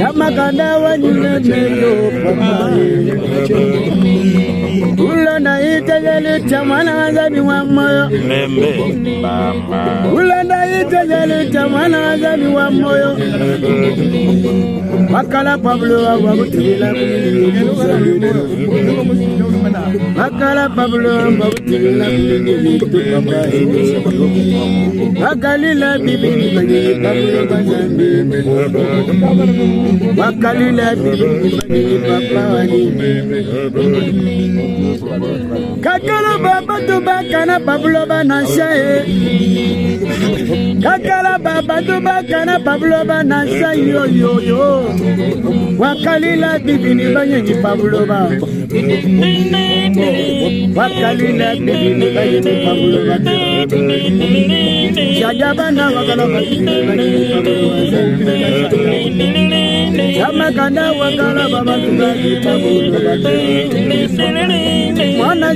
Yamakanda wanyumeyo makala pablo ababutibila makala pablo ababutibila makalila bibini bagili pablo bazambi makalila bibini bagili papa wani kakala babato bakana pablo banasha ye kakala babato bakana pablo banasha yoyoyo wakalila bibini bayengi pabulo babo wakalila bibini bayengi pabulo babo jajabana wakala bayengi pabulo babo Wakala babantu bagi tabulu batu Mwana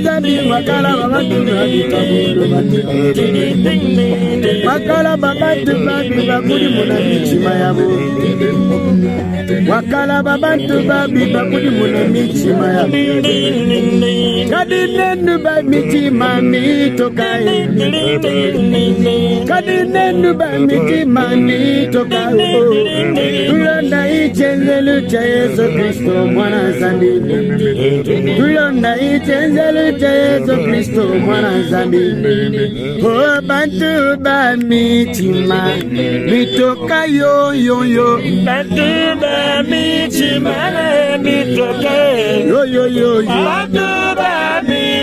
wakala babantu bagi bakuli muna michima yabo Wakala babantu icenze lucha Yesu Kristo mwana zambi tulonda icenze lucha Yesu Kristo mwana zambi bantu ba mitima mitoka yoyoyo. Bantu ba mitima mitoka yoyoyoyo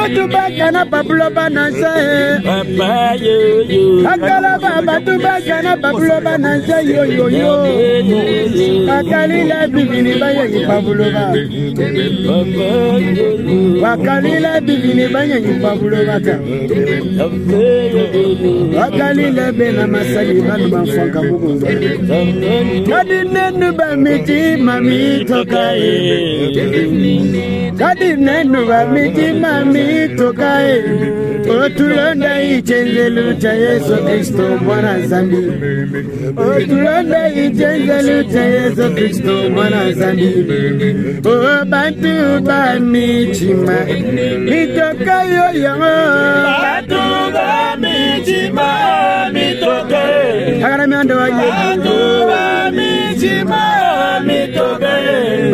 batubaka na na na ituka ye otulonda ichenzelucha yesu kristo mwana nzambi otulonda ichenzelucha yesu kristo mwana nzambi o bantu bamitima mitoka yo yango bantu bamitima mitoka e. agarami andawaye mitima mitogae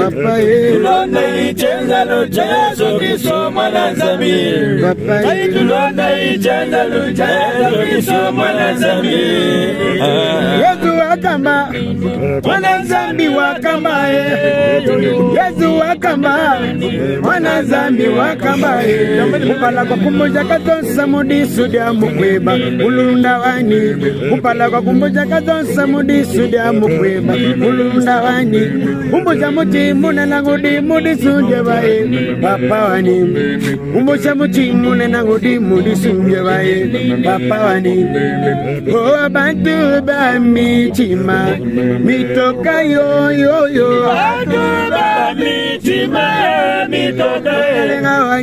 yesu wakamba mwana zambi wakamba yesu wakamba mwana zambi wakamba kupala kwa kumbuja katonsa mudisu dya mukweba ulunda wani. Kupala kwa kumbuja katonsa mudisu dya mukweba weba mulunda wanyi umbuza muti munena kuti mudisunje vaye papa wani umbuza muti munena kuti mudisunje vaye papa wani o bantu bamitima. Mitoka yoyoyo bantu bamitima. mitoka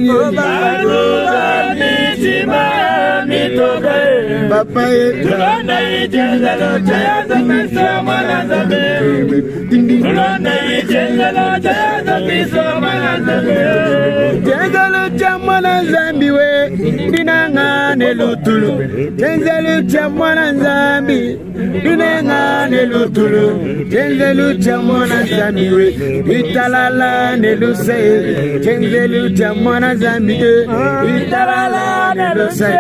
yeobaluba mitima e. E. ya mitoka ye papa ye tulonda ichenzelota ya zambiso ya mwana nzambe tulonda ichenzelota ya zambiso ya mwana nzambe chenzelo cha mwana nzambi we ndinanga ne lutulu. Chenzelo cha mwana nzambi binenga lelo tulu tenzelu tya mwana nzambi we ne luse, se tenzelu tya mwana nzambi e ne luse, se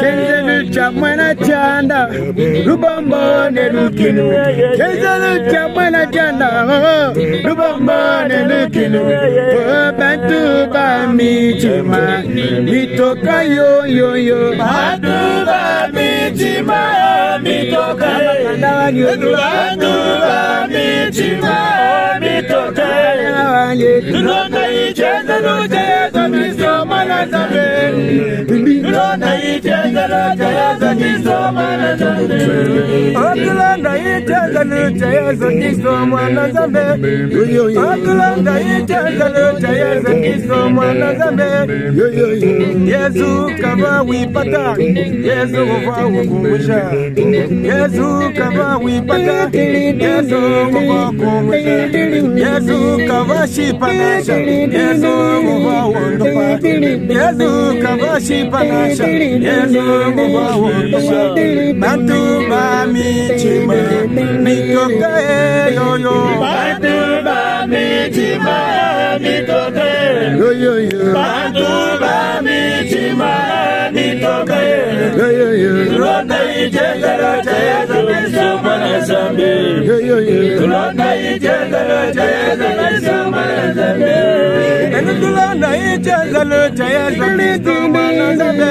tenzelu tya mwana tyanda lubombo lelu kinu tenzelu tya mwana tyanda lubombo lelu kinu bantu bamitima bitoka yoyoyo. Bantu bamitima kristo mwana nzambe tulonda ichendelo cha yesu kristo mwana nzambe Okulanda itendalo cha Yesu Kristo mwana Nzambe. Okulanda itendalo cha Yesu kava wipata, Yesu kuva ukumusha. Yesu kava wipata, Yesu kuva ukumusha. Yesu kava shipanasha, Yesu kuva wondopa. Yesu kava shipanasha, Yesu kuva wondopa. Bantu ba michima, mitoka yoyo. bantu bamitima mitoke bantu tulonda ichendelo cha yesu kristo mwana nzambe tulonda ichendelo cha yesu kristo mwana nzambe Tulonda itendalo cha Yesu Kristo mwana Nzambe.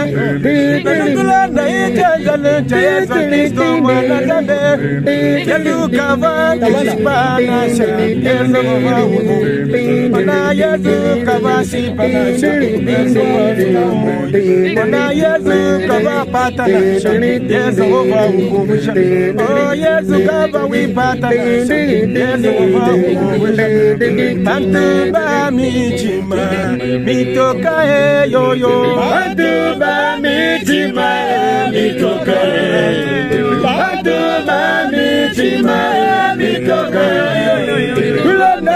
Tulonda itendalo cha Yesu Kristo mwana Nzambe. Yesu kava shipanasha, Yesu kuva wuku. Mana Yesu kava shipanasha, Yesu. Mana Yesu kava patanasha, Yesu kuva wuku. Oh Yesu kava wipatanasha, Yesu kuva wuku. Bantu ba michima, mitoka e yoyo. bantu bamitima mitoke bantu bamitima mitoke tulonda ichendelo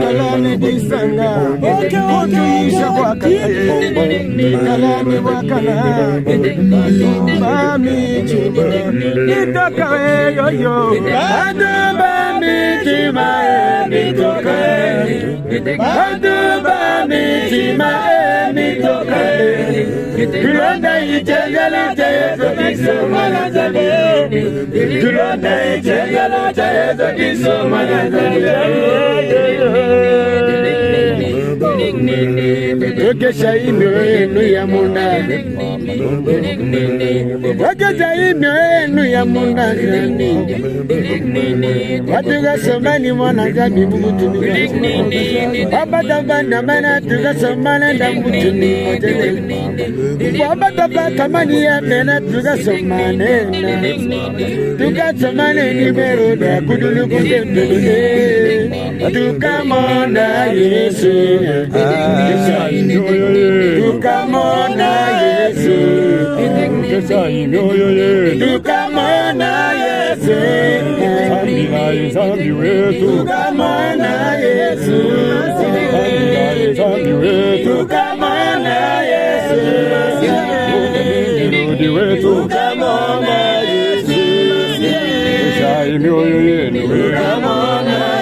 kalane disanga. Kutuisha kwa kate, kalane wakana. Mami yesu kristo mwana nzambe Wekeja imyo yenu ya munda Wekeja imyo yenu ya munda Watukasomani mwana kami mungu tumi Wabatabana mana tukasomana na mungu tumi Wabatabatamani ya mena tukasomane Tukasomane ni meroda kudulu kundendulu Tukamonda Yesu. Tukamona Yesu. Tukamona Yesu. Tukamona Yesu. Tukamona Yesu Tukamona Yesu Tukamona Yesu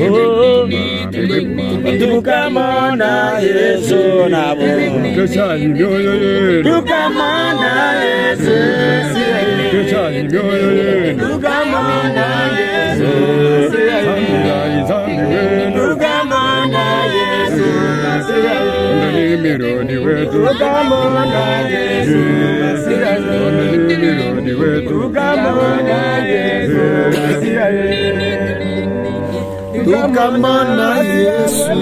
Oh Tukamona Yesu nabo. Tukamona Yesu. Tukamona Yesu Tukamona Yesu Tukamona Yesu Tukamona Yesu